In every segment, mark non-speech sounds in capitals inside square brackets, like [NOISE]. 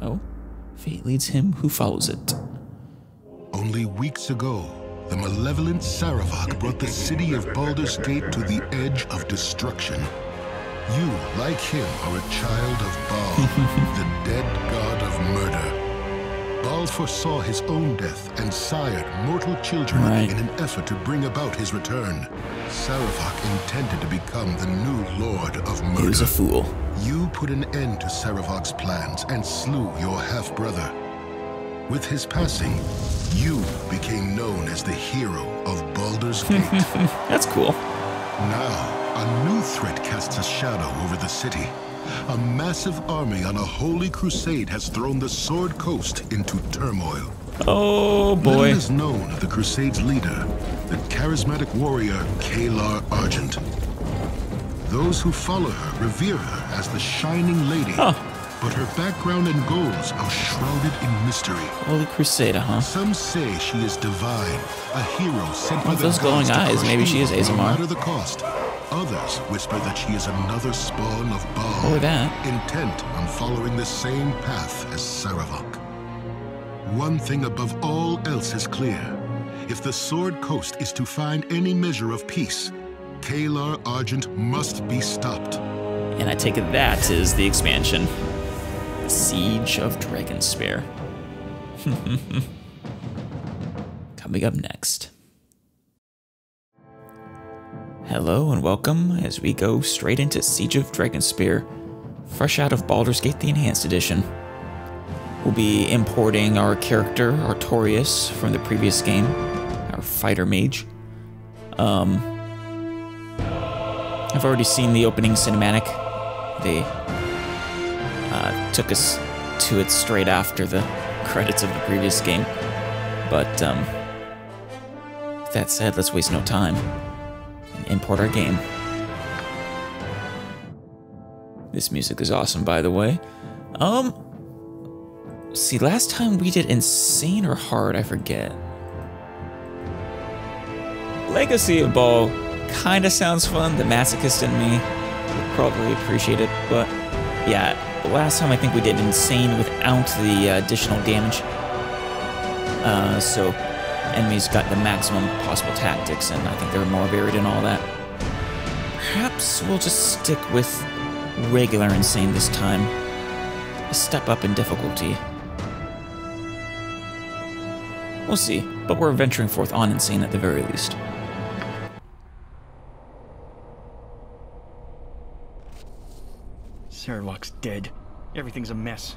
Oh, fate leads him who follows it. Only weeks ago, the malevolent Sarevok brought the city of Baldur's Gate to the edge of destruction. You, like him, are a child of Bhaal, [LAUGHS] the dead god of murder. Bhaal foresaw his own death and sired mortal children Right. in an effort to bring about his return. Sarevok intended to become the new lord of murder. He was a fool. You put an end to Sarevok's plans and slew your half-brother. With his passing, you became known as the hero of Baldur's [LAUGHS] Gate. That's cool. now, a new threat casts a shadow over the city. A massive army on a holy crusade has thrown the Sword Coast into turmoil. Oh Little boy. is known of the Crusade's leader, the charismatic warrior Caelar Argent. Those who follow her revere her as the Shining Lady, Huh. but her background and goals are shrouded in mystery. Holy Crusader, huh? Some say she is divine, a hero sent by With the those glowing eyes, maybe she is evil, No Azamar. matter the cost. Others whisper that she is another spawn of Bhaal, Or that. intent on following the same path as Sarevok. One thing above all else is clear. If the Sword Coast is to find any measure of peace, Caelar Argent must be stopped. And I take it that is the expansion. The Siege of Dragonspear. [LAUGHS] Coming up next. Hello and welcome as we go straight into Siege of Dragonspear, fresh out of Baldur's Gate the Enhanced Edition. We'll be importing our character, Artorias, from the previous game, our fighter mage. Um, I've already seen the opening cinematic. They uh, took us to it straight after the credits of the previous game. But um, that said, let's waste no time and import our game. This music is awesome, by the way. Um, see, last time we did insane or hard, I forget. Legacy of Bhaal kind of sounds fun. The masochist in me would probably appreciate it, but yeah, last time I think we did insane without the uh, additional damage. Uh, so enemies got the maximum possible tactics, and I think they were more varied and all that. Perhaps we'll just stick with regular insane this time. A step up in difficulty. We'll see, but we're venturing forth on insane at the very least. Sarevok's dead. Everything's a mess.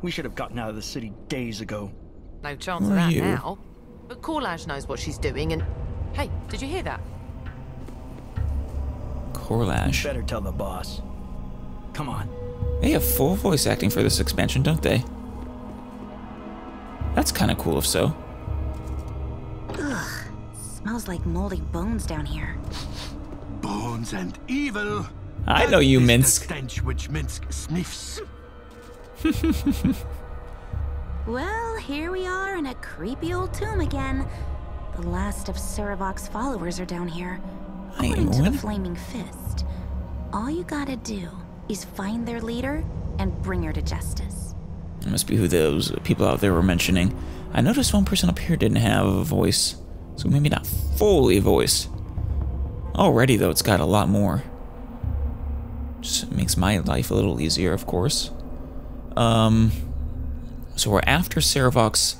We should have gotten out of the city days ago. No chance Who of are that you? now. But Korlasz knows what she's doing and... Hey, did you hear that? Korlasz. Better tell the boss. Come on. They have full voice acting for this expansion, don't they? That's kind of cool if so. Ugh, smells like moldy bones down here. Bones and evil. I know you, Minsk. stench which Minsk sniffs. [LAUGHS] Well, here we are in a creepy old tomb again. The last of Sarevok's followers are down here. I According to the. Flaming Fist. All you gotta do is find their leader and bring her to justice. It must be who those people out there were mentioning. I noticed one person up here didn't have a voice, so maybe not fully voiced. Already, though, it's got a lot more. Just makes my life a little easier, of course. Um, so we're after Sarevok's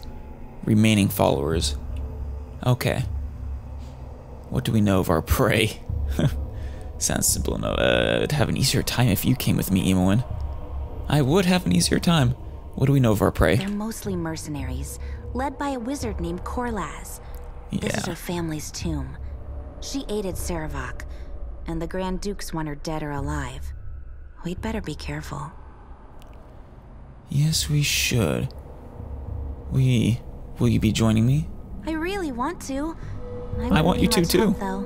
remaining followers. Okay. What do we know of our prey? [LAUGHS] Sounds simple enough. Uh, I'd have an easier time if you came with me, Imoen. I would have an easier time. What do we know of our prey? They're mostly mercenaries, led by a wizard named Korlasz. This is her family's tomb. She aided Sarevok, and the Grand Dukes want her dead or alive. We'd better be careful. Yes, we should. We. Will you be joining me? I really want to. I, I want you to, too. help, though.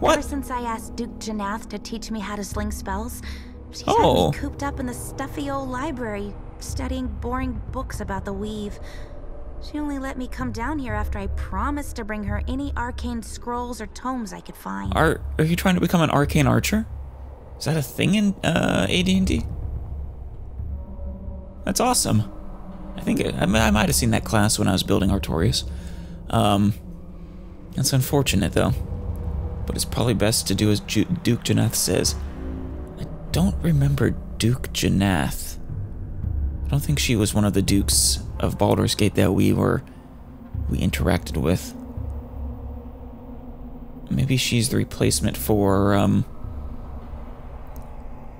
What? Ever since I asked Duke Jannath to teach me how to sling spells, she's Oh. had me oh. cooped up in the stuffy old library, studying boring books about the weave. She only let me come down here after I promised to bring her any arcane scrolls or tomes I could find. Are Are you trying to become an arcane archer? Is that a thing in uh, AD&D? That's awesome. I think I, I might have seen that class when I was building Artorias. Um, that's unfortunate, though. But it's probably best to do as Ju Duke Jannath says. I don't remember Duke Jannath. I don't think she was one of the dukes of Baldur's Gate that we were we interacted with. Maybe she's the replacement for um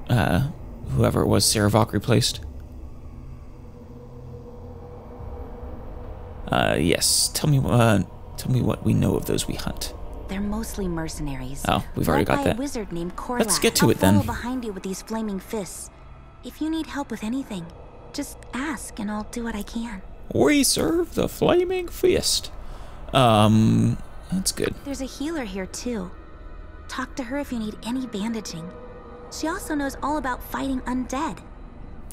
uh whoever it was Sarevok replaced. Uh yes, tell me uh tell me what we know of those we hunt. They're mostly mercenaries. Oh, we've already got that. a wizard named Korlasz. Let's get to I'll it then. behind you with these flaming fists. If you need help with anything, just ask and I'll do what I can. We serve the flaming fist. Um that's good. There's a healer here too. Talk to her if you need any bandaging. She also knows all about fighting undead.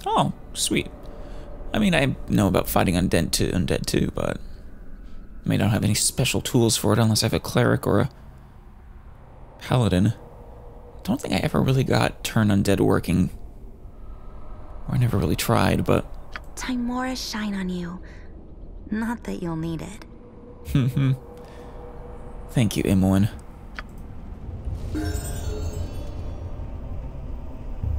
Oh, sweet. I mean, I know about fighting undead too, undead too, but I may not have any special tools for it unless I have a cleric or a paladin. Don't think I ever really got turn undead working. Or I never really tried, but Tymora shine on you. Not that you'll need it. Hmm. [LAUGHS] thank you, Imoen.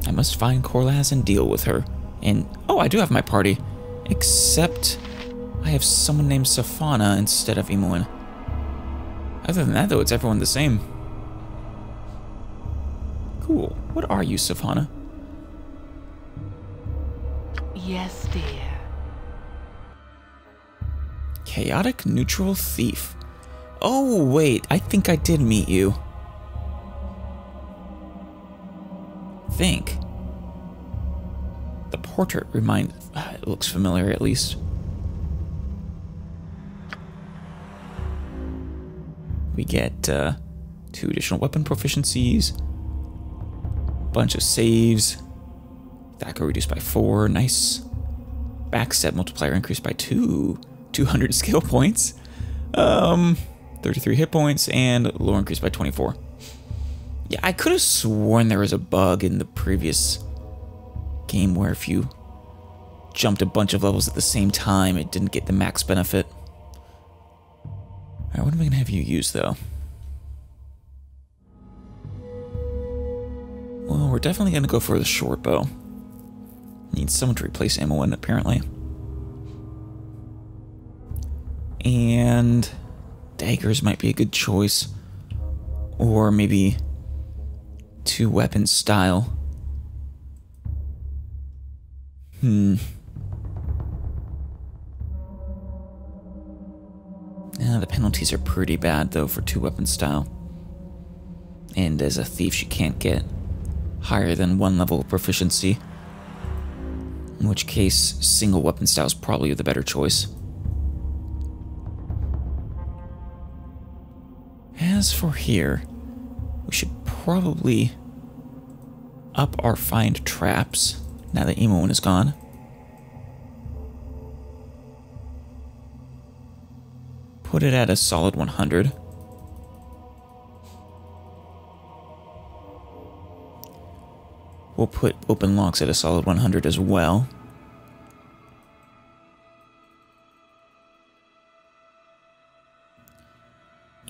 I must find Korlasz and deal with her. And oh, I do have my party, except I have someone named Safana instead of Imoen. Other than that, though, it's everyone the same. Cool. What are you, Safana? Yes, dear. Chaotic Neutral Thief. Oh, wait, I think I did meet you. Think. The portrait reminds. ah, It looks familiar, at least. We get uh, two additional weapon proficiencies, bunch of saves, that got reduced by four, nice. Backstab multiplier increased by two, 200 [LAUGHS] skill points, um, 33 hit points, and lore increased by 24. Yeah, I could have sworn there was a bug in the previous game where if you jumped a bunch of levels at the same time, it didn't get the max benefit. Alright, what am I gonna have you use though? Well, we're definitely gonna go for the short bow. Need someone to replace Imoen, apparently. And daggers might be a good choice. Or maybe two weapon style. Hmm. Yeah, the penalties are pretty bad though for two weapon style. And as a thief, she can't get higher than one level of proficiency. In which case, single weapon style is probably the better choice. As for here, we should probably up our find traps now that Imoen is gone. Put it at a solid 100. We'll put open locks at a solid 100 as well.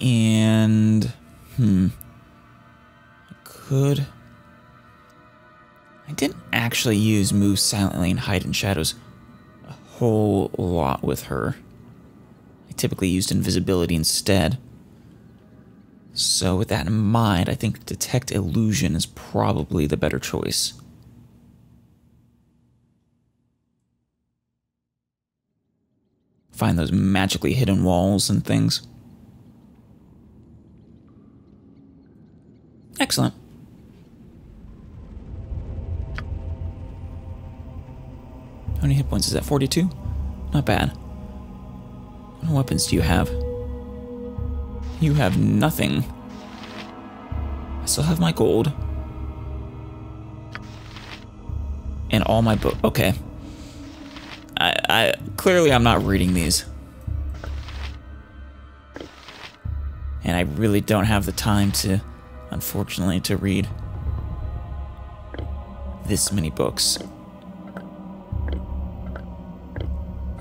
And, hmm, I could. I didn't actually use move silently and hide in shadows a whole lot with her. I typically used invisibility instead. So, with that in mind, I think detect illusion is probably the better choice. Find those magically hidden walls and things. Excellent. How many hit points is that? 42? Not bad. What weapons do you have? You have nothing. I still have my gold. And all my book. Okay. I, I clearly I'm not reading these. And I really don't have the time to, unfortunately, to read this many books.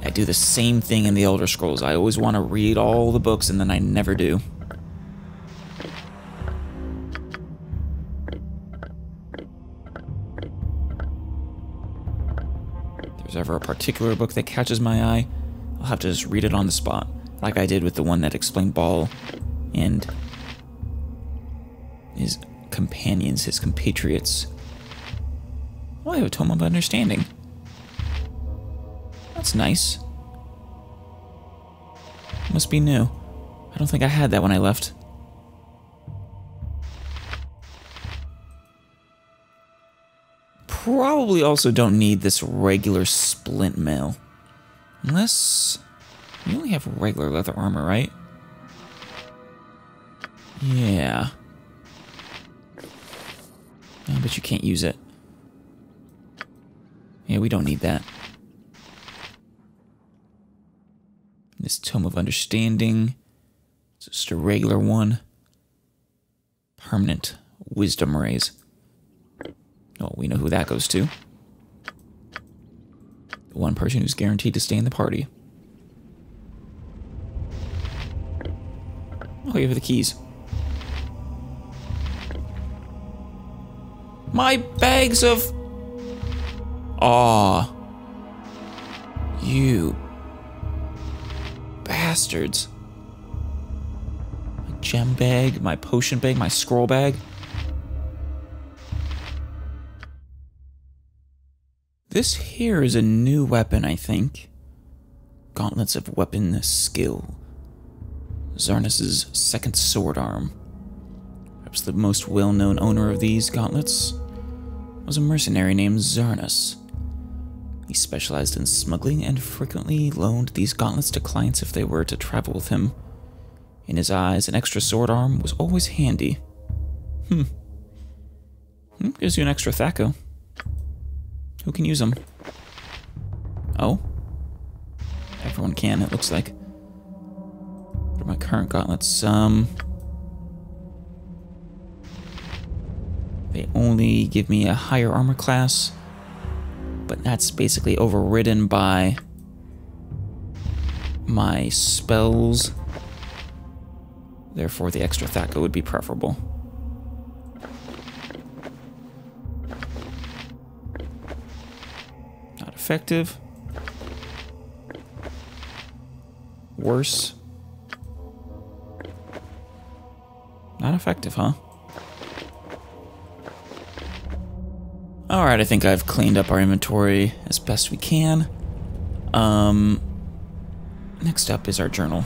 I do the same thing in the Elder Scrolls. I always want to read all the books and then I never do. If there's ever a particular book that catches my eye, I'll have to just read it on the spot, like I did with the one that explained Bhaal and his companions, his compatriots. Oh, I have a Tome of Understanding. That's nice. Must be new. I don't think I had that when I left. Probably also don't need this regular splint mail. Unless you only have regular leather armor, right? Yeah. Oh, but you can't use it. Yeah, we don't need that. This Tome of Understanding. It's just a regular one. Permanent Wisdom Rays. Oh, we know who that goes to. The one person who's guaranteed to stay in the party. Oh, you have the keys. My bags of. Aw. You. Bastards. My gem bag, my potion bag, my scroll bag. This here is a new weapon, I think. Gauntlets of Weapon Skill. Zarnus's second sword arm. Perhaps the most well known owner of these gauntlets was a mercenary named Zarnus. He specialized in smuggling and frequently loaned these gauntlets to clients if they were to travel with him. In his eyes, an extra sword arm was always handy. Hmm. hmm gives you an extra THAC0. Who can use them? Oh? Everyone can, it looks like. What are my current gauntlets? Um. They only give me a higher armor class, but that's basically overridden by my spells. Therefore, the extra THAC0 would be preferable. Not effective. Worse. Not effective, huh? Alright, I think I've cleaned up our inventory as best we can. Um, next up is our journal.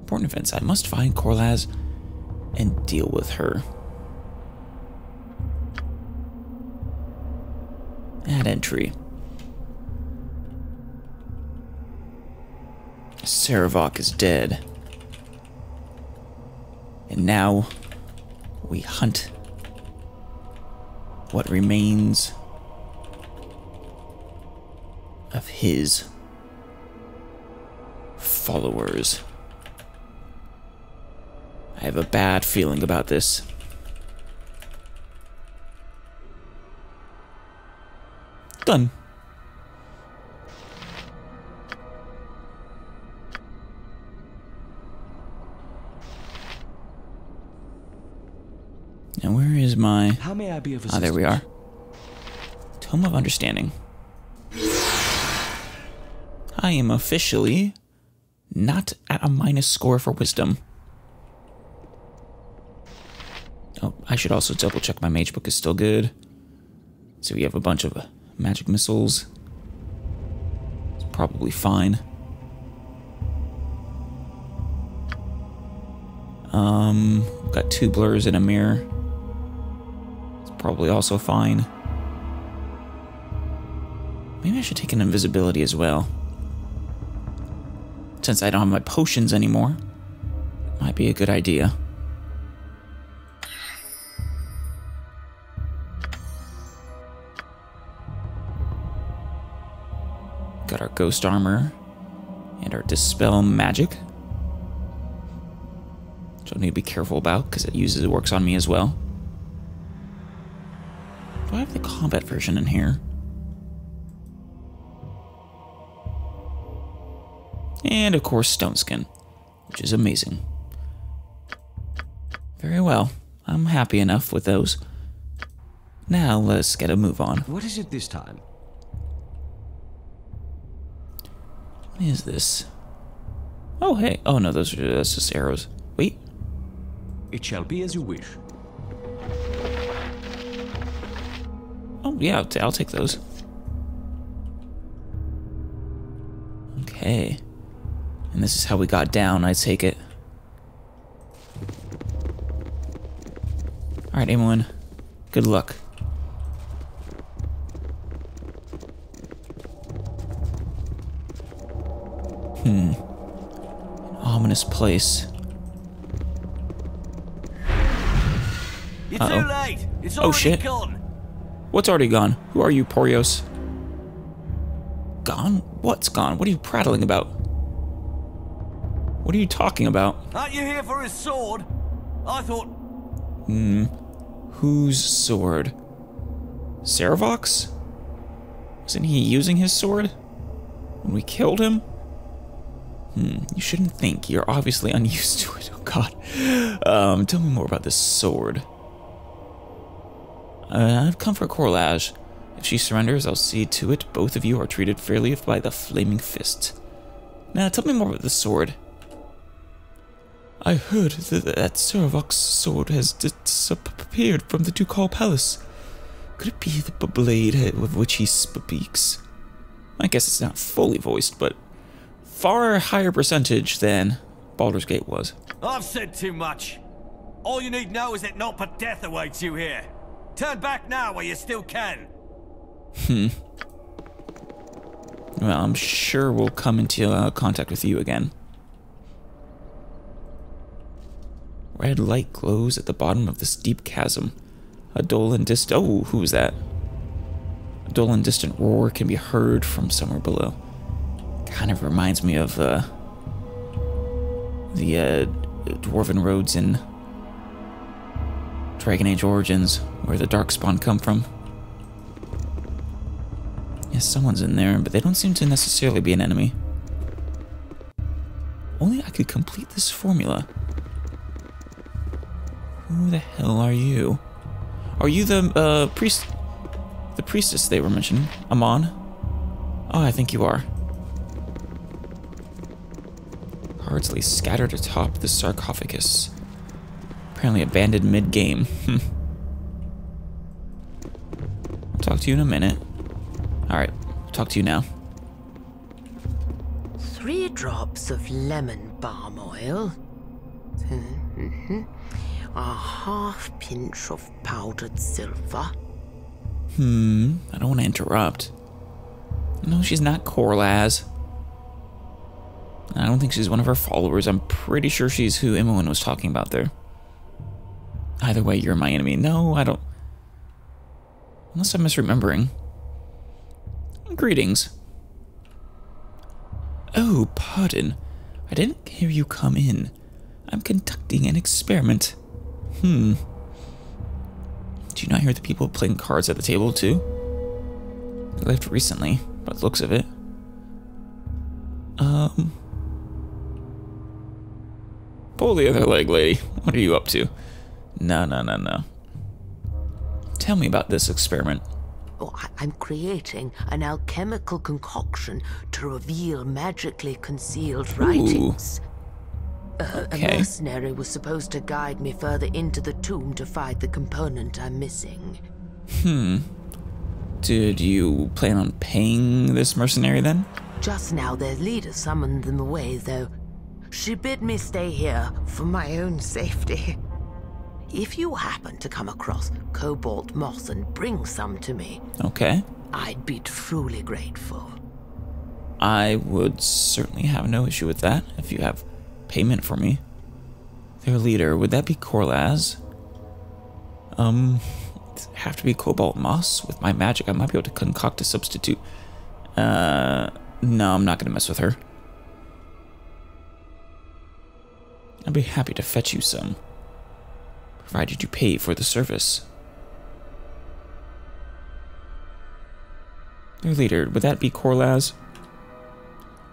Important events. I must find Korlasz and deal with her. Add entry. Sarevok is dead. And now we hunt what remains of his followers. I have a bad feeling about this. Done. Is my... How may I be of assistance? Ah, there we are. Tome of Understanding. I am officially not at a minus score for wisdom. Oh, I should also double check my mage book is still good. So we have a bunch of uh, magic missiles. It's probably fine. Um, got two blurs and a mirror. Probably also fine. Maybe I should take an invisibility as well. Since I don't have my potions anymore, might be a good idea. Got our ghost armor and our dispel magic. Which I need to be careful about because it uses it works on me as well have the combat version in here. And of course, stone skin, which is amazing. Very well. I'm happy enough with those. Now let's get a move on. What is it this time? What is this? Oh, hey. Oh, no, those are just arrows. Wait. It shall be as you wish. Yeah, I'll, I'll take those. Okay. And this is how we got down, I take it. Alright, Imoen. Good luck. Hmm. An ominous place. You're Uh-oh. too late. It's Oh, already shit. gone. What's already gone? Who are you, Porios? Gone? What's gone? What are you prattling about? What are you talking about? Aren't you here for his sword? I thought. Hmm. Whose sword? Sarevok's? Wasn't he using his sword? When we killed him? Hmm, you shouldn't think. You're obviously [LAUGHS] unused to it. Oh god. Um, tell me more about this sword. Uh, I've come for Korlasz. If she surrenders, I'll see to it both of you are treated fairly by the Flaming Fist. Now, tell me more about the sword. I heard that, that Sarevok's sword has disappeared from the Ducal Palace. Could it be the blade of which he speaks? I guess it's not fully voiced, but far higher percentage than Baldur's Gate was. I've said too much. All you need know is that not but death awaits you here. Turn back now while you still can. Hmm. Well, I'm sure we'll come into uh, contact with you again. Red light glows at the bottom of this deep chasm. A dull and distant. Oh, who is that? A dull and distant roar can be heard from somewhere below. Kind of reminds me of uh, the uh, dwarven roads in Dragon Age Origins, where the Darkspawn come from. Yes, someone's in there, but they don't seem to necessarily be an enemy. Only I could complete this formula. Who the hell are you? Are you the uh, priest? The priestess they were mentioning, Amon? Oh, I think you are. Cards lay scattered atop the sarcophagus. Apparently abandoned mid-game. Hmm. I'll talk to you in a minute. Alright, talk to you now. Three drops of lemon balm oil. Mhm. A half pinch of powdered silver. Hmm, I don't want to interrupt. No, she's not Korlasz. I don't think she's one of her followers. I'm pretty sure she's who Imoen was talking about there. Either way, you're my enemy. No, I don't. Unless I'm misremembering. Greetings. Oh, pardon. I didn't hear you come in. I'm conducting an experiment. Hmm. Do you not hear the people playing cards at the table, too? They left recently, by the looks of it. Um. Pull the other leg, lady. What are you up to? No, no, no, no. Tell me about this experiment. Oh, I'm creating an alchemical concoction to reveal magically concealed writings. A Okay. mercenary was supposed to guide me further into the tomb to find the component I'm missing. Hmm. Did you plan on paying this mercenary then? Just now, their leader summoned them away, though. She bid me stay here for my own safety. [LAUGHS] If you happen to come across cobalt moss and bring some to me, Okay. I'd be truly grateful. I would certainly have no issue with that if you have payment for me. Their leader, would that be Korlasz? Um, it'd have to be Cobalt Moss. With my magic, I might be able to concoct a substitute. Uh, no, I'm not gonna mess with her. I'd be happy to fetch you some, provided you pay for the service. Their leader, would that be Korlasz?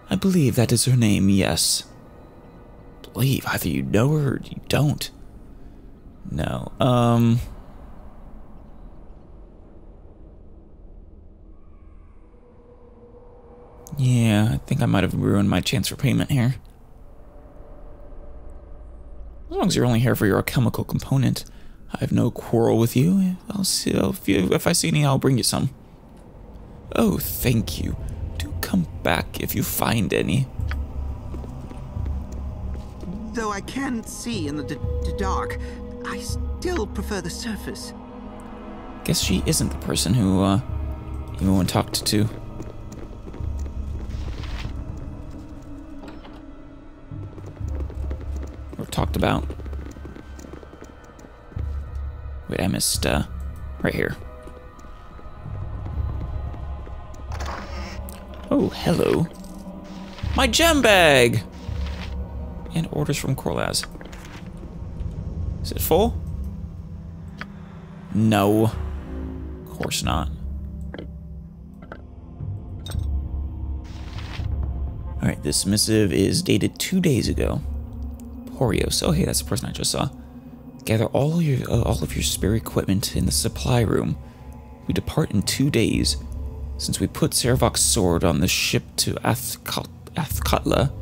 I believe that is her name, yes. Believe either you know her or you don't. No. Um. Yeah, I think I might have ruined my chance for payment here. As long as you're only here for your alchemical component, I have no quarrel with you. I'll see if, you, if I see any, I'll bring you some. Oh, thank you. Do come back if you find any. Though I can see in the, dark, I still prefer the surface. Guess she isn't the person who uh, anyone talked to. Or talked about. Wait, I missed, uh, right here. Oh, hello. My gem bag! And orders from Korlasz. Is it full? No. Of course not. Alright, this missive is dated two days ago. Porios. Oh, hey, that's the person I just saw. Gather all your uh, all of your spare equipment in the supply room. We depart in two days. Since we put Sarevok's sword on the ship to Athkatla,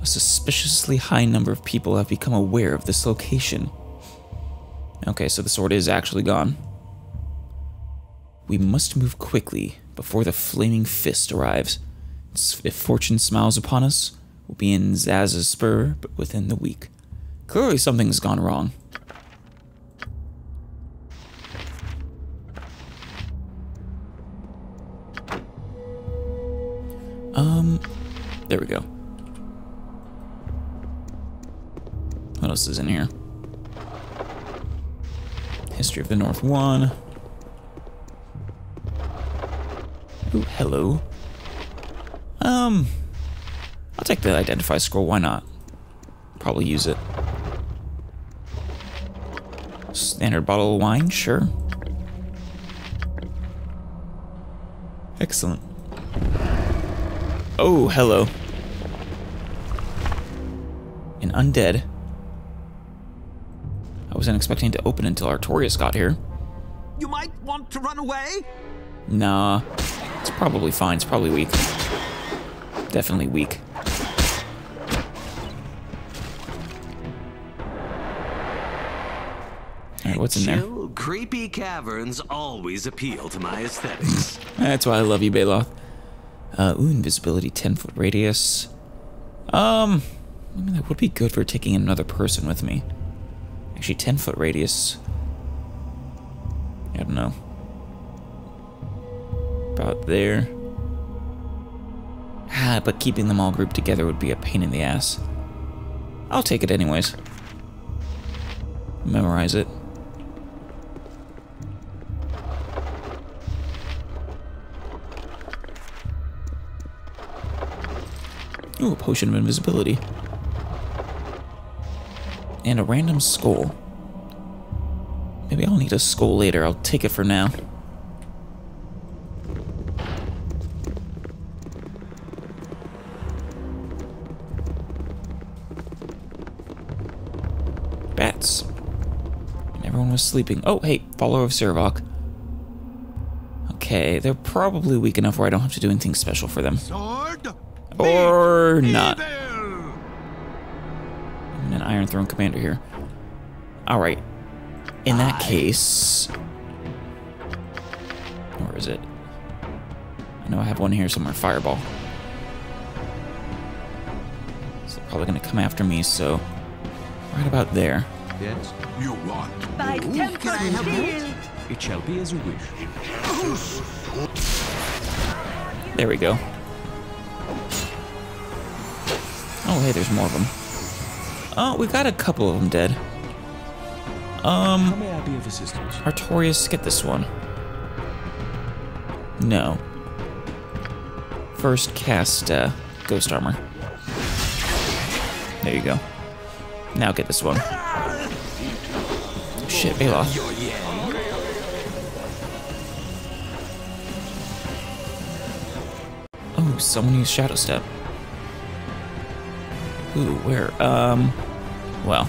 a suspiciously high number of people have become aware of this location. Okay, so the sword is actually gone. We must move quickly before the flaming fist arrives. If fortune smiles upon us, we'll be in Zazesspur, but within the week. Clearly something's gone wrong. Um, there we go. What else is in here? History of the North 1. Ooh, hello. Um, I'll take the identify scroll, why not? Probably use it. Standard bottle of wine, sure. Excellent. Oh, hello. An undead. I wasn't expecting to open until Artorias got here. You might want to run away? Nah, it's probably fine. It's probably weak. Definitely weak. Alright, what's in there? Chill, creepy caverns always appeal to my aesthetics. [LAUGHS] That's why I love you, Baeloth. Uh, ooh, invisibility, 10 foot radius. Um, I mean, that would be good for taking another person with me. Actually, 10 foot radius. I don't know. About there. Ah, but keeping them all grouped together would be a pain in the ass. I'll take it anyways. Memorize it. Ooh, a potion of invisibility. And a random skull. Maybe I'll need a skull later. I'll take it for now. Bats. Everyone was sleeping. Oh, hey, follower of Sarevok. Okay, they're probably weak enough where I don't have to do anything special for them. Sword? Or not. Evil! I'm an Iron Throne commander here. Alright. In that case... Where is it? I know I have one here somewhere. Fireball. So they're probably going to come after me, so... Right about there. Yes? You want? By Can I? It shall be as you wish. There we go. Oh, hey, there's more of them. Oh, we got a couple of them dead. How Um, may I be of assistance? Artorias, get this one. No. First cast, uh, Ghost Armor. There you go. Now get this one. Shit, Baeloth. Oh, someone used Shadow Step. Ooh, where? Um, well.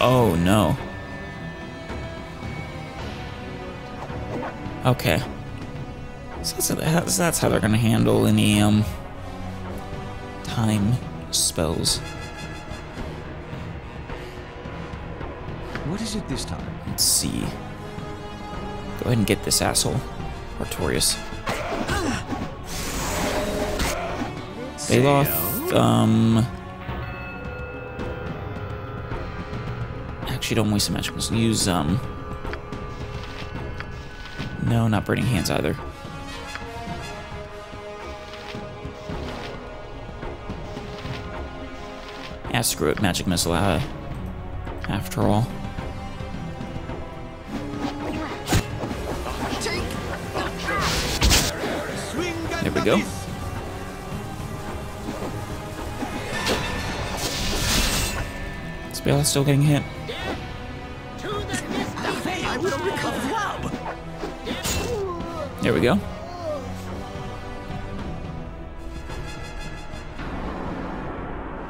Oh, no. Okay. So that's, that's how they're gonna handle any, um, time spells. What is it this time? Let's see. Go ahead and get this asshole, Artorias. lost, um... Actually, don't waste the magic missile. Use, um... No, not Burning Hands either. Ah, screw it. Magic Missile, uh, after all. There we go. Spell still getting hit. There we go.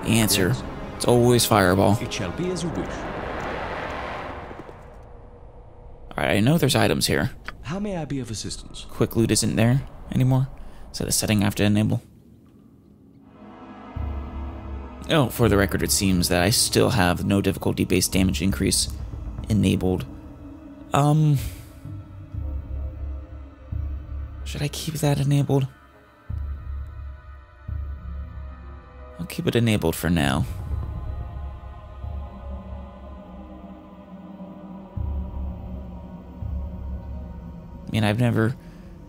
The answer. It's always fireball. It shall be as you wish. Alright, I know there's items here. How may I be of assistance? Quick loot isn't there anymore. Is that a setting I have to enable? Oh, for the record, it seems that I still have no difficulty based damage increase enabled. Um. Should I keep that enabled? I'll keep it enabled for now. I mean, I've never.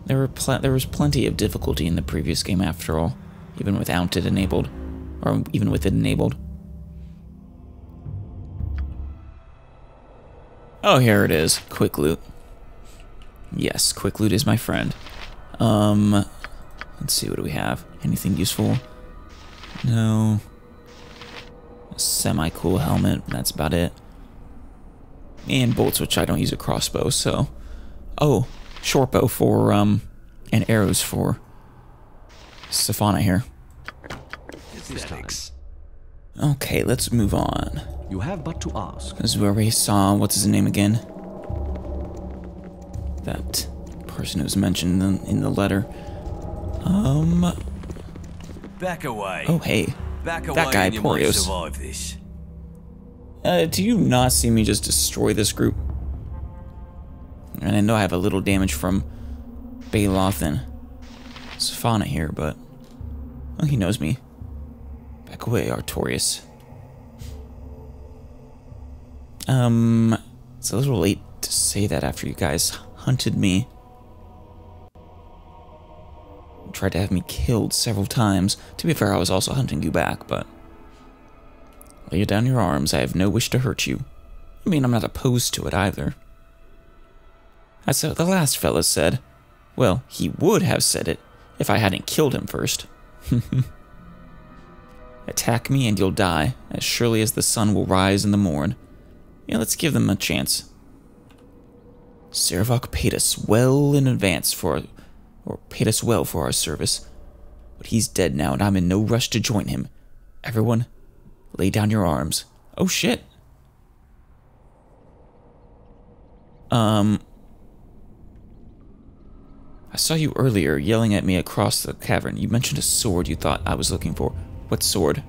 There were there was plenty of difficulty in the previous game after all, even without it enabled, or even with it enabled. Oh, here it is. Quick loot. Yes, quick loot is my friend. Um, let's see, what do we have? Anything useful? No. Semi-cool helmet, that's about it. And bolts, which I don't use a crossbow, so... Oh, short bow for, um, and arrows for Safana here. Aesthetics. Okay, let's move on. You have but to ask. This is where we saw, what's his name again? That person who was mentioned in, in the letter. Um, Back away. oh hey. Back away that guy, and Porios. survive this. Uh, do you not see me just destroy this group? And I know I have a little damage from Baeloth and Safana here, but well, he knows me. Back away, Artorias. Um, it's a little late to say that after you guys hunted me. Tried to have me killed several times. To be fair, I was also hunting you back, but Lay down your arms. I have no wish to hurt you. I mean, I'm not opposed to it either. As the last fella said. Well, he would have said it if I hadn't killed him first. [LAUGHS] Attack me and you'll die, as surely as the sun will rise in the morn. Yeah, let's give them a chance. Sarevok paid us well in advance for, or paid us well for our service. But he's dead now, and I'm in no rush to join him. Everyone, lay down your arms. Oh shit. Um. I saw you earlier yelling at me across the cavern. You mentioned a sword you thought I was looking for. What sword?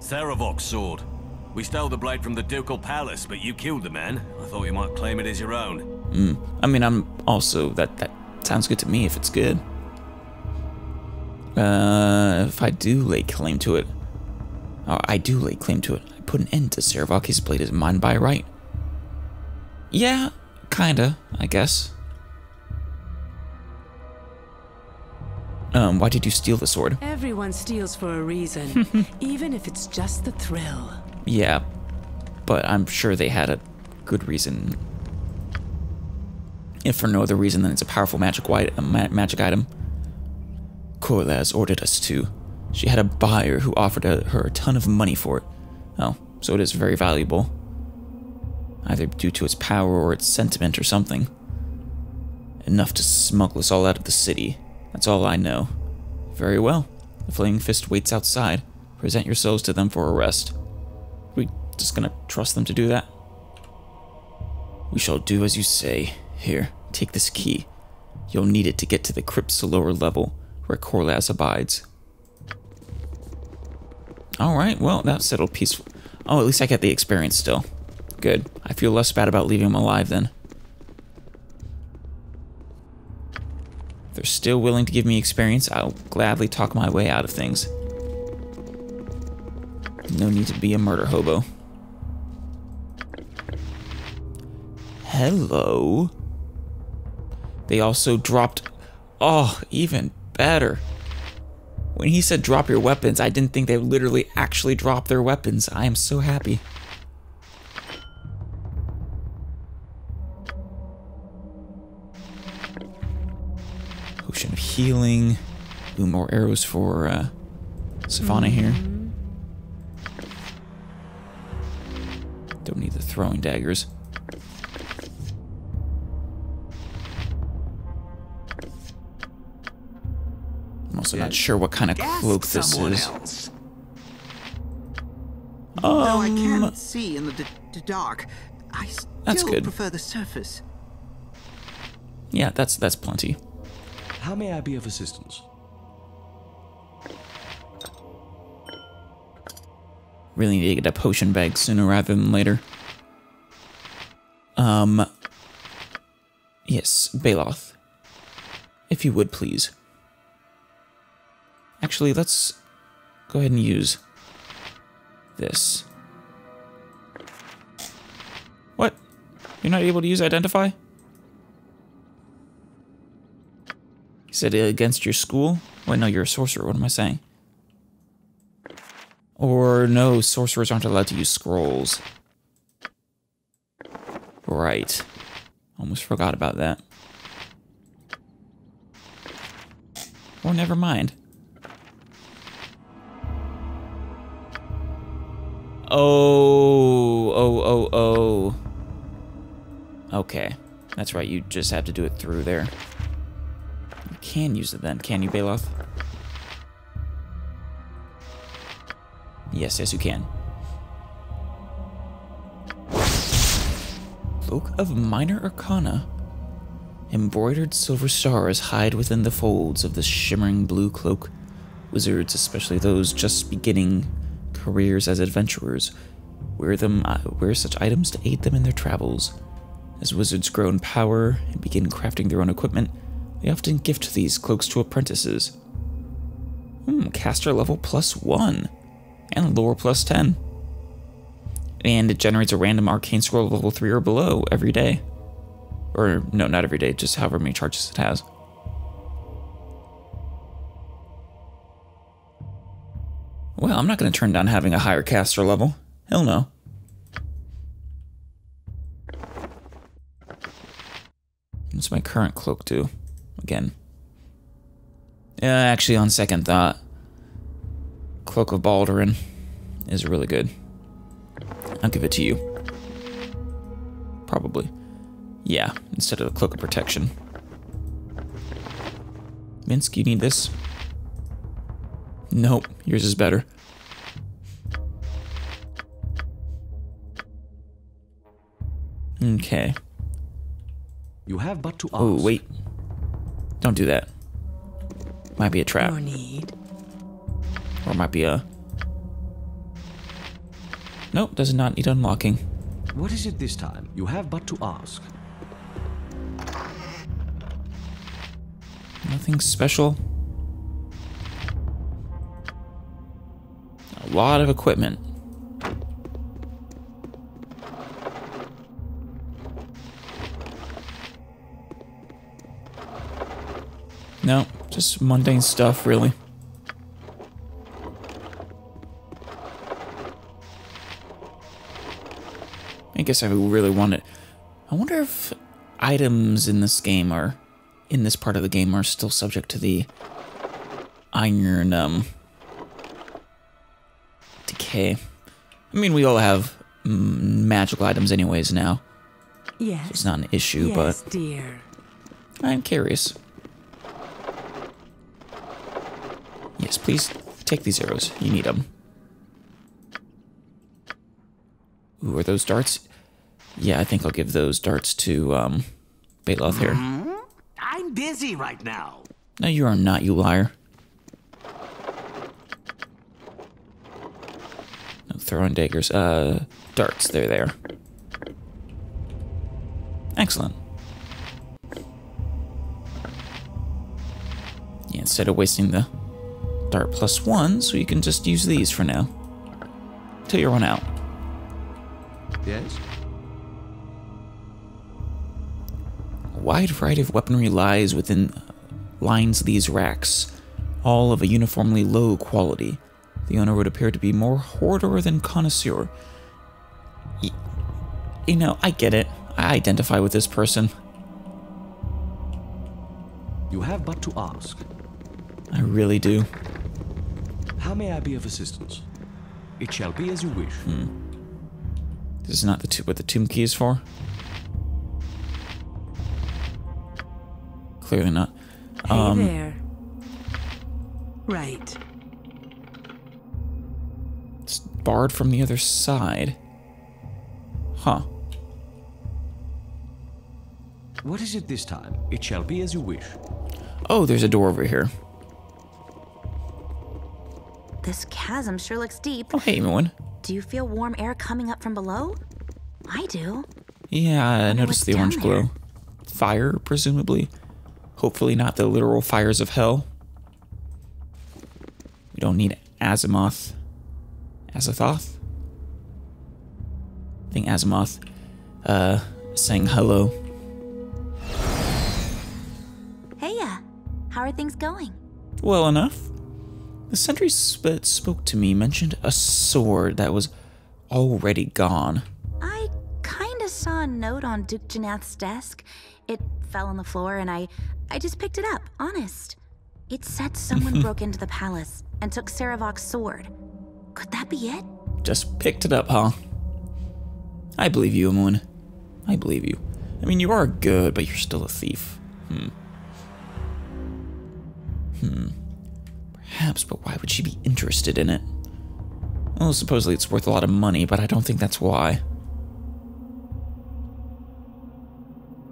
Sarevok's sword. We stole the blade from the Ducal Palace, but you killed the man. I thought you might claim it as your own. Hmm. I mean, I'm also that that sounds good to me if it's good. Uh, if I do lay claim to it, or I do lay claim to it, I put an end to Sarevok. His blade is mine by right. Yeah, kinda, I guess. Um, why did you steal the sword? Everyone steals for a reason, [LAUGHS] even if it's just the thrill. Yeah, but I'm sure they had a good reason. If for no other reason than it's a powerful magic, a ma- magic item. Korlasz ordered us to. She had a buyer who offered a, her a ton of money for it. Oh, so it is very valuable. Either due to its power or its sentiment or something. Enough to smuggle us all out of the city. That's all I know. Very well. The Flaming Fist waits outside. Present yourselves to them for arrest. Are We just gonna trust them to do that? We shall do as you say. Here, take this key. You'll need it to get to the crypt's lower level, where Korlasz abides. Alright, well, that settled peaceful. Oh, at least I get the experience still. Good. I feel less bad about leaving him alive then. If they're still willing to give me experience, I'll gladly talk my way out of things. No need to be a murder hobo. Hello. They also dropped... Oh, even better. When he said drop your weapons, I didn't think they would literally actually drop their weapons. I am so happy. Healing. Ooh, more arrows for uh, Savannah here. Don't need the throwing daggers. I'm also not sure what kind of cloak this is. Else. Though I Um, can't see in the dark, I still That's good. prefer the surface. Yeah, that's that's plenty. How may I be of assistance? Really need to get a potion bag sooner rather than later. Um. Yes, Baeloth. If you would, please. Actually, let's go ahead and use this. What? You're not able to use Identify? Said against your school? Wait, no, you're a sorcerer. What am I saying? Or no, sorcerers aren't allowed to use scrolls. Right. Almost forgot about that. Or never mind. Oh, oh, oh, oh. Okay. That's right, you just have to do it through there. Can use it then, can you, Baeloth? Yes, yes, you can. Cloak of Minor Arcana. Embroidered silver stars hide within the folds of the shimmering blue cloak. Wizards, especially those just beginning careers as adventurers, wear them uh, wear such items to aid them in their travels. As wizards grow in power and begin crafting their own equipment, they often gift these cloaks to apprentices. Hmm, caster level plus one and lore plus 10. And it generates a random arcane scroll level 3 or below every day. Or, no, not every day, just however many charges it has. Well, I'm not going to turn down having a higher caster level. Hell no. What's my current cloak do? Again. Uh, actually, on second thought, Cloak of Balduran is really good. I'll give it to you. Probably. Yeah, instead of the Cloak of Protection. Minsk, you need this? Nope, yours is better. Okay. You have but to ask. Oh, wait. Don't do that. Might be a trap. No need. Or might be a... Nope, does not need unlocking. What is it this time? You have but to ask. Nothing special. A lot of equipment. No, just mundane stuff, really. I guess I really want it. I wonder if items in this game are, in this part of the game, are still subject to the iron um, decay. I mean, we all have mm, magical items, anyways. Now, Yes. it's not an issue, yes, but dear. I'm curious. Yes, please take these arrows. You need them. Ooh, are those darts? Yeah, I think I'll give those darts to um, Baeloth here. I'm busy right now. No, you are not, you liar. No, throwing daggers. Uh, darts. They're there. Excellent. Yeah, instead of wasting the dart plus one, so you can just use these for now. Till you run out. Yes? A wide variety of weaponry lies within lines these racks, all of a uniformly low quality. The owner would appear to be more hoarder than connoisseur. Y- You know, I get it. I identify with this person. You have but to ask. I really do. How may I be of assistance? It shall be as you wish. Hmm. This is not the what the tomb key is for. Clearly not. Hey Um, there. Right. It's barred from the other side. Huh. What is it this time? It shall be as you wish. Oh, there's a door over here. This chasm sure looks deep. Oh, hey, Moen. Do you feel warm air coming up from below? I do. Yeah, I noticed the orange glow. Fire, presumably. Hopefully not the literal fires of hell. We don't need Azimuth. Azathoth? I think Azimuth uh, saying hello. Hey, how are things going? Well enough. The sentry that spoke to me, mentioned a sword that was already gone. I kinda saw a note on Duke Jannath's desk. It fell on the floor and I I just picked it up, honest. It said someone [LAUGHS] broke into the palace and took Sarevok's sword. Could that be it? Just picked it up, huh? I believe you, Imoen. I believe you. I mean, you are good, but you're still a thief. Hmm. Hmm. Perhaps, but why would she be interested in it? Well, supposedly it's worth a lot of money, but I don't think that's why.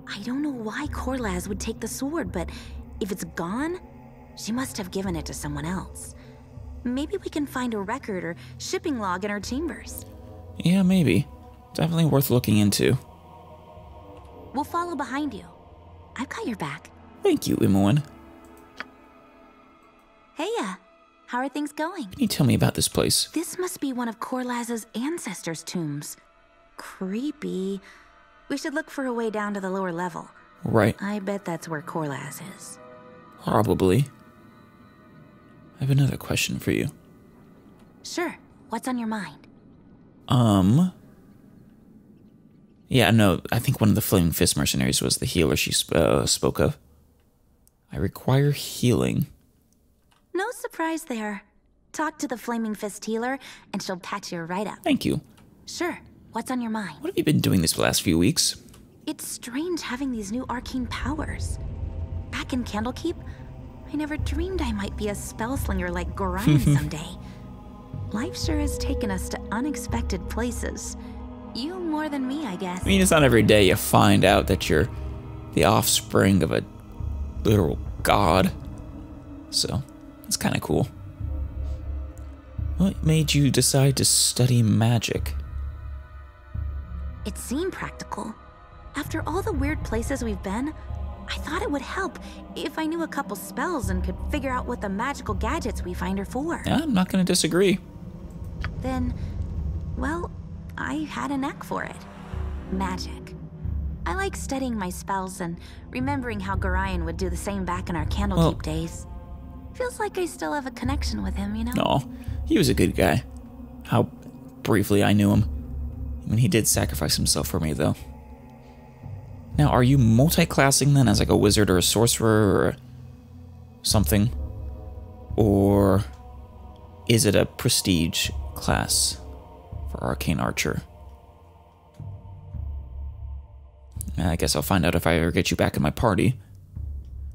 I don't know why Korlasz would take the sword, but if it's gone, she must have given it to someone else. Maybe we can find a record or shipping log in her chambers. Yeah, maybe. Definitely worth looking into. We'll follow behind you. I've got your back. Thank you, Imoen. Hey, uh, how are things going? Can you tell me about this place? This must be one of Korlasz's ancestors' tombs. Creepy. We should look for a way down to the lower level. Right. I bet that's where Korlasz is. Probably. I have another question for you. Sure. What's on your mind? Um. Yeah, no, I think one of the Flaming Fist mercenaries was the healer she sp- uh, spoke of. I require healing. No surprise there. Talk to the Flaming Fist healer, and she'll patch you right up. Thank you. Sure. What's on your mind? What have you been doing these last few weeks? It's strange having these new arcane powers. Back in Candlekeep, I never dreamed I might be a spell slinger like Gorion [LAUGHS] someday. Life sure has taken us to unexpected places. You more than me, I guess. I mean, it's not every day you find out that you're the offspring of a literal god. So, it's kind of cool. What made you decide to study magic? It seemed practical. After all the weird places we've been, I thought it would help if I knew a couple spells and could figure out what the magical gadgets we find are for. Yeah, I'm not going to disagree. Then, well, I had a knack for it. Magic. I like studying my spells and remembering how Gorion would do the same back in our Candlekeep Well- days. Feels like I still have a connection with him, you know? No, he was a good guy. How briefly I knew him. I mean, he did sacrifice himself for me, though. Now, are you multi-classing then as like a wizard or a sorcerer or something? Or is it a prestige class for arcane archer? I guess I'll find out if I ever get you back in my party.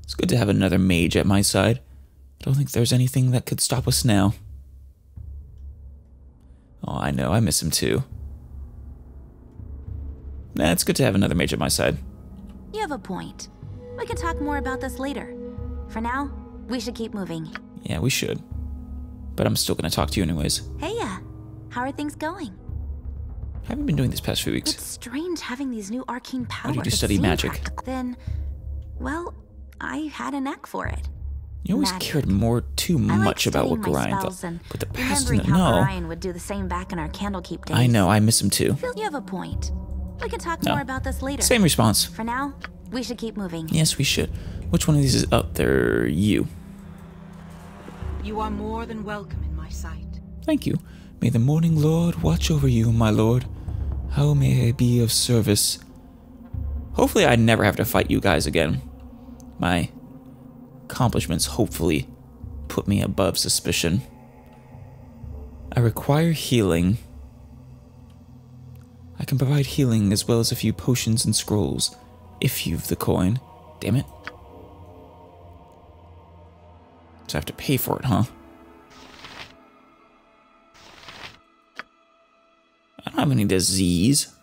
It's good to have another mage at my side. I don't think there's anything that could stop us now. Oh, I know, I miss him too. Nah, it's good to have another mage at my side. You have a point. We can talk more about this later. For now, we should keep moving. Yeah, we should. But I'm still gonna talk to you anyways. Hey, uh, how are things going? How have you been doing these past few weeks? It's strange having these new arcane powers. do you study magic? practical. Then, well, I had a knack for it. You always Magic. cared more too I much like about what studying Grind thought. and But the past in remembering the how no. Gorion would do the same back in our Candlekeep days. I know, I miss him too. Feel you have a point. We can talk No. more about this later. Same response. For now, we should keep moving. Yes, we should. Which one of these is up there? You. You are more than welcome in my sight. Thank you. May the morning lord watch over you, my lord. How may I be of service? Hopefully, I never have to fight you guys again. My accomplishments hopefully put me above suspicion. I require healing. I can provide healing as well as a few potions and scrolls, if you've the coin. Damn it. So I have to pay for it, huh? I don't have any disease.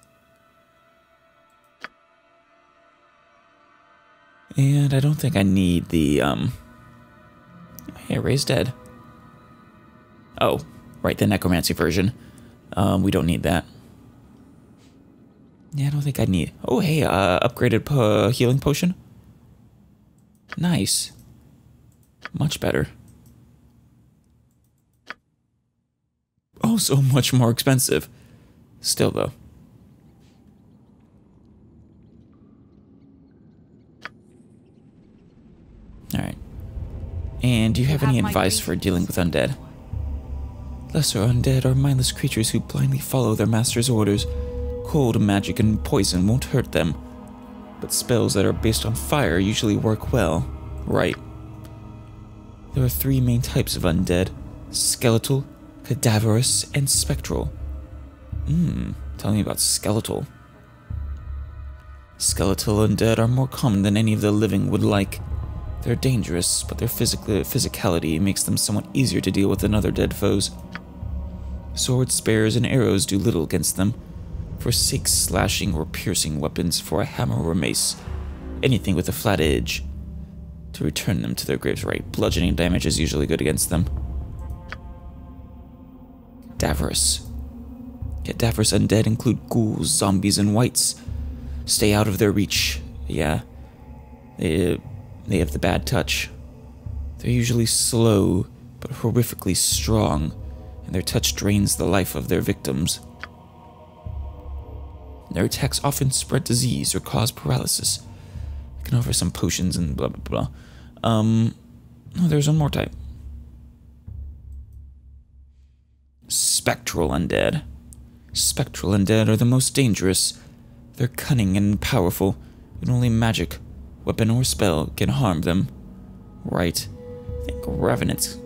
And I don't think I need the, um... Hey, Raise Dead. Oh, right, the necromancy version. Um, we don't need that. Yeah, I don't think I need... Oh, hey, uh, upgraded po healing potion. Nice. Much better. Oh, so much more expensive. Still, though. Alright. And do you have any advice for dealing with undead? Lesser undead are mindless creatures who blindly follow their master's orders. Cold magic and poison won't hurt them. But spells that are based on fire usually work well. Right. There are three main types of undead skeletal, cadaverous, and spectral. Hmm, tell me about skeletal. Skeletal undead are more common than any of the living would like. They're dangerous, but their physical physicality makes them somewhat easier to deal with than other dead foes. Swords, spears, and arrows do little against them. Forsake slashing or piercing weapons for a hammer or mace, anything with a flat edge, to return them to their graves right. Bludgeoning damage is usually good against them. Davros. Cadaverous undead include ghouls, zombies, and wights. Stay out of their reach. Yeah. They, they have the bad touch. They're usually slow, but horrifically strong, and their touch drains the life of their victims. Their attacks often spread disease or cause paralysis. I can offer some potions and blah blah blah. Um, there's one more type. Spectral undead. Spectral undead are the most dangerous. They're cunning and powerful, and only magic, weapon, or spell can harm them. Right. I think revenants,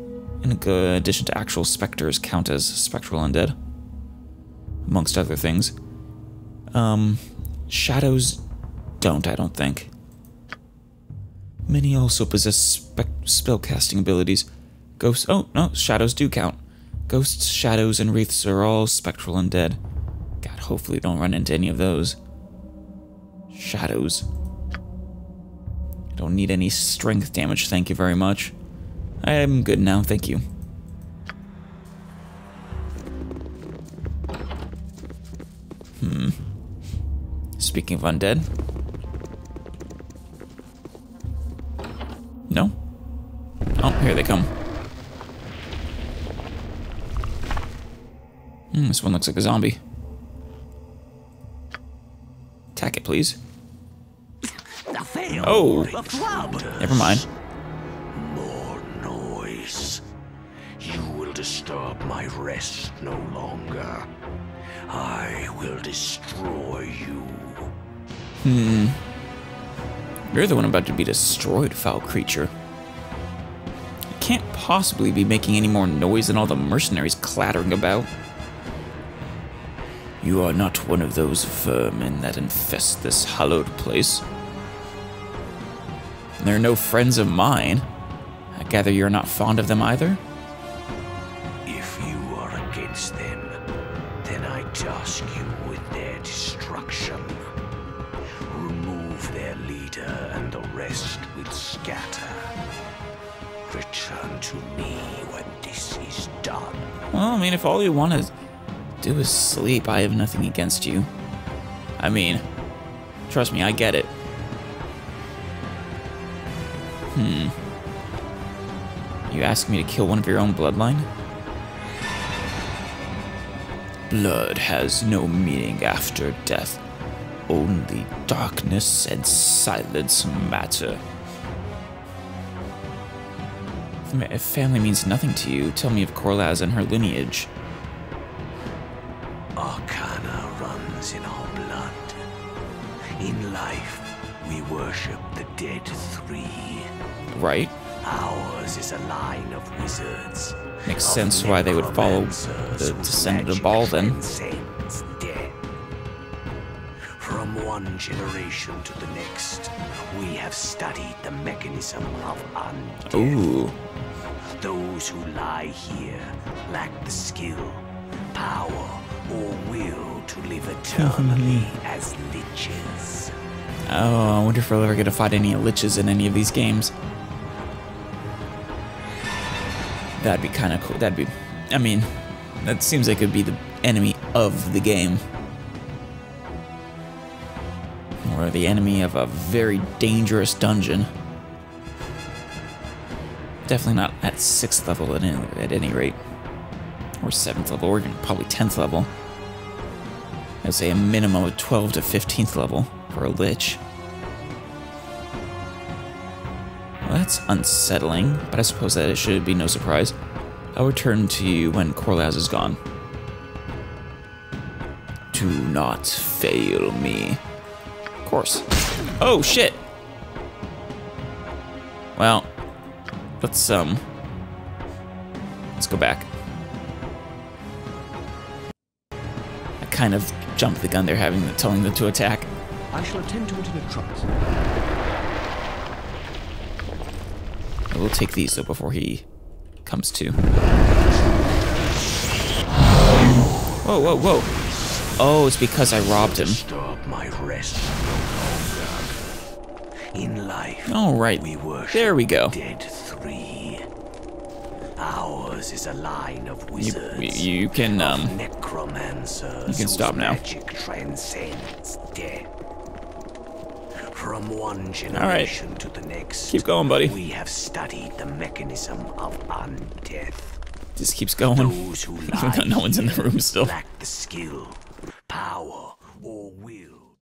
in addition to actual specters, count as spectral undead. Amongst other things. Um, shadows don't, I don't think. Many also possess spec- spellcasting abilities. Ghosts. Oh, no, shadows do count. Ghosts, shadows, and wraiths are all spectral undead. God, hopefully don't run into any of those. Shadows. Don't need any strength damage, thank you very much. I am good now, thank you. Hmm. Speaking of undead. No? Oh, here they come. Hmm, this one looks like a zombie. Attack it, please. Oh. Never mind. More noise. You will disturb my rest no longer. I will destroy you. Hmm. You're the one about to be destroyed, foul creature. You can't possibly be making any more noise than all the mercenaries clattering about. You are not one of those vermin that infest this hallowed place. They're no friends of mine. I Gather you're not fond of them either? If you are against them, then I task you with their destruction. Remove their leader and the rest will scatter. Return to me when this is done. Well, I mean, if all you want to do is sleep, I have nothing against you. I mean, trust me, I get it. Hmm. You ask me to kill one of your own bloodline? Blood has no meaning after death. Only darkness and silence matter. If family means nothing to you, tell me of Korlasz and her lineage. Arcana runs in our blood. In life, we worship the dead three. Right? Ours is a line of wizards. Makes of sense why they would follow the descendant of Bhaal then. From one generation to the next, we have studied the mechanism of undeath. Ooh. Those who lie here lack the skill, power, or will to live eternally [LAUGHS] as liches. Oh, I wonder if we'll ever get to fight any liches in any of these games. That'd be kind of cool. That'd be, I mean, that seems like it'd be the enemy of the game. Or the enemy of a very dangerous dungeon. Definitely not at 6th level at any, at any rate. Or 7th level, or probably 10th level. I'd say a minimum of 12 to 15th level for a Lich. That's unsettling, but I suppose that it should be no surprise. I'll return to you when Korlasz is gone. Do not fail me. Of course. Oh, shit! Well, let's, um... Let's go back. I kind of jumped the gun there, having telling them to attack. I shall attend to it in a trice. I will take these though before he comes to. Whoa, whoa, whoa. Oh, it's because I robbed him. Stop my rest. In life, All right. we worship There we go. dead three. Ours is a line of You, wizards. you can, um, necromancers you can stop now. Magic transcends death. From one generation to the next, Keep going, buddy. We have studied the mechanism of undeath. just keeps going. Those who lie [LAUGHS] no one's in the room still. lack the skill, power,